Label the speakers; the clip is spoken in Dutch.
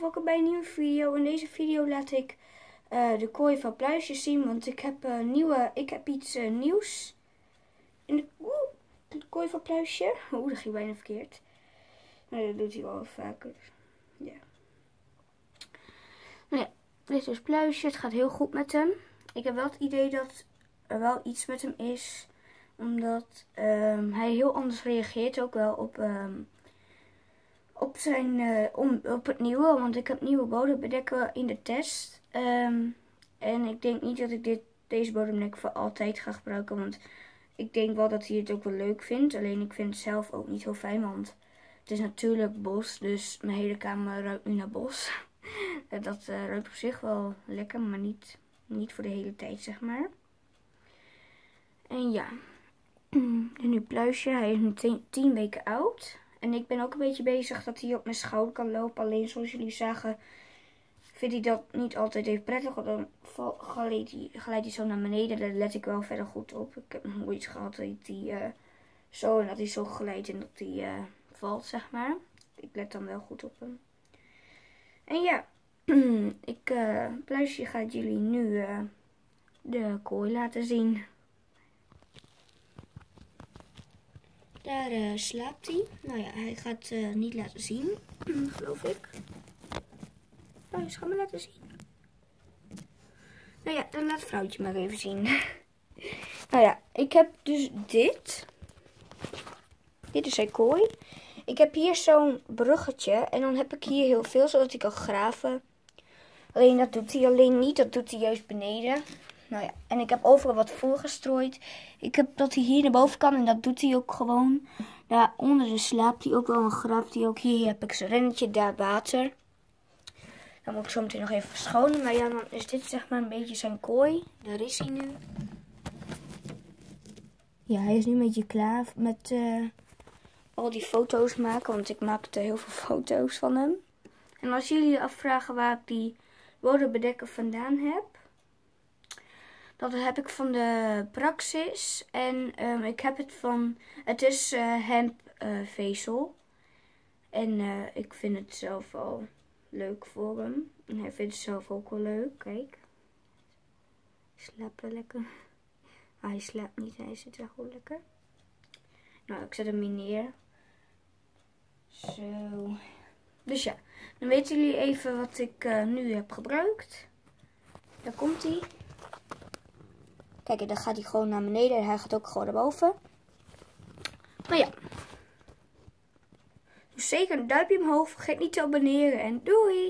Speaker 1: welkom bij een nieuwe video. In deze video laat ik de kooi van pluisjes zien, want ik heb, uh, nieuwe, ik heb iets nieuws. In de, kooi van pluisje. Oeh, dat ging bijna verkeerd. Maar dat doet hij wel vaker. Ja. Nou ja, dit is pluisje. Het gaat heel goed met hem. Ik heb wel het idee dat er wel iets met hem is. Omdat um, hij heel anders reageert ook wel op... Op, zijn, om, op het nieuwe, want ik heb nieuwe bodembedekken in de test. Um, en ik denk niet dat ik dit, deze bodembedek voor altijd ga gebruiken, want ik denk wel dat hij het ook wel leuk vindt. Alleen ik vind het zelf ook niet heel fijn, want het is natuurlijk bos, dus mijn hele kamer ruikt nu naar bos. dat uh, ruikt op zich wel lekker, maar niet, niet voor de hele tijd, zeg maar. En ja, en nu pluisje, hij is nu 10 weken oud. En ik ben ook een beetje bezig dat hij op mijn schouder kan lopen. Alleen zoals jullie zagen vind ik dat niet altijd even prettig. Want dan glijdt hij, glijdt hij zo naar beneden. Daar let ik wel verder goed op. Ik heb nog nooit gehad dat hij uh, zo en dat hij zo glijdt en dat hij uh, valt, zeg maar. Ik let dan wel goed op hem. En ja, ik, uh, Pluisje gaat jullie nu de kooi laten zien. Daar uh, slaapt hij. Nou ja, hij gaat uh, niet laten zien, geloof ik. Nou, eens gaan we laten zien. Nou ja, dan laat vrouwtje maar even zien. nou ja, ik heb dus dit. Dit is zijn kooi. Ik heb hier zo'n bruggetje. En dan heb ik hier heel veel, zodat ik kan graven. Alleen dat doet hij alleen niet. Dat doet hij juist beneden. Nou ja, en ik heb overal wat voor gestrooid. Ik heb dat hij hier naar boven kan en dat doet hij ook gewoon. Daaronder slaapt hij ook wel en graaft hij ook. Hier heb ik zijn rennetje, daar water. Dan moet ik zo meteen nog even verschonen. Maar ja, dan is dit zeg maar een beetje zijn kooi. Daar is hij nu. Ja, hij is nu een beetje klaar met uh, al die foto's maken. Want ik maakte heel veel foto's van hem. En als jullie afvragen waar ik die bodembedekker vandaan heb. Dat heb ik van de Praxis. En um, ik heb het van... Het is uh, hempvezel. Uh, en uh, ik vind het zelf al leuk voor hem. En hij vindt het zelf ook wel leuk. Kijk. Slaapt wel lekker. Hij slaapt niet. Hij zit wel goed lekker. Nou, ik zet hem hier neer. Zo. Dus ja. Dan weten jullie even wat ik nu heb gebruikt. Daar komt hij. Kijk, dan gaat hij gewoon naar beneden en hij gaat ook gewoon naar boven. Maar ja. Dus zeker een duimpje omhoog. Vergeet niet te abonneren en doei!